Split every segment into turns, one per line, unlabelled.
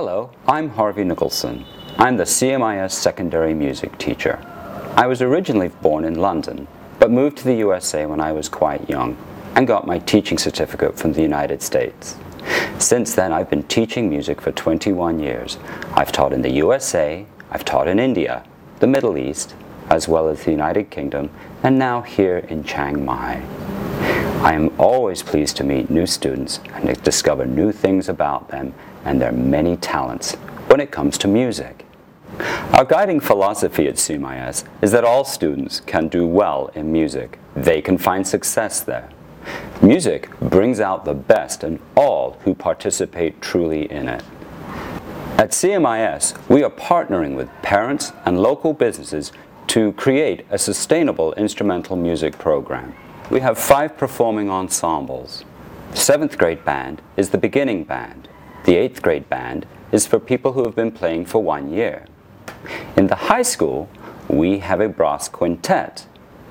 Hello, I'm Harvey Nicholson. I'm the CMIS secondary music teacher. I was originally born in London, but moved to the USA when I was quite young and got my teaching certificate from the United States. Since then, I've been teaching music for 21 years. I've taught in the USA, I've taught in India, the Middle East, as well as the United Kingdom, and now here in Chiang Mai. I am always pleased to meet new students and discover new things about them and their many talents when it comes to music. Our guiding philosophy at CMIS is that all students can do well in music. They can find success there. Music brings out the best in all who participate truly in it. At CMIS, we are partnering with parents and local businesses to create a sustainable instrumental music program. We have five performing ensembles. Seventh grade band is the beginning band. The eighth grade band is for people who have been playing for one year. In the high school, we have a brass quintet,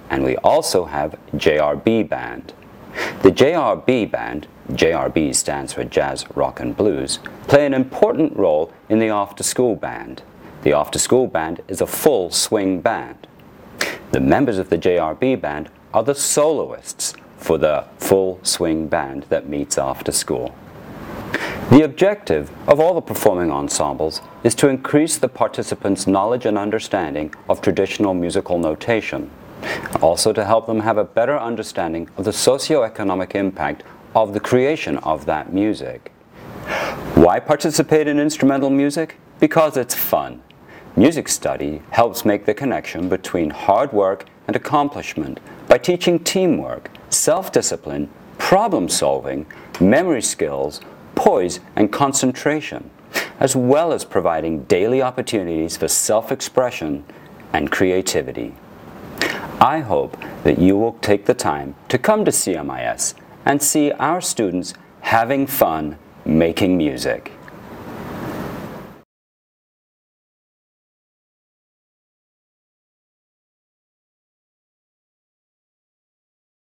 and we also have JRB band. The JRB band, JRB stands for Jazz, Rock and Blues, play an important role in the after-school band. The after-school band is a full swing band. The members of the JRB band are the soloists for the full swing band that meets after school. The objective of all the performing ensembles is to increase the participants' knowledge and understanding of traditional musical notation, also to help them have a better understanding of the socio-economic impact of the creation of that music. Why participate in instrumental music? Because it's fun. Music study helps make the connection between hard work and accomplishment by teaching teamwork, self-discipline, problem solving, memory skills, poise, and concentration, as well as providing daily opportunities for self-expression and creativity. I hope that you will take the time to come to CMIS and see our students having fun making music.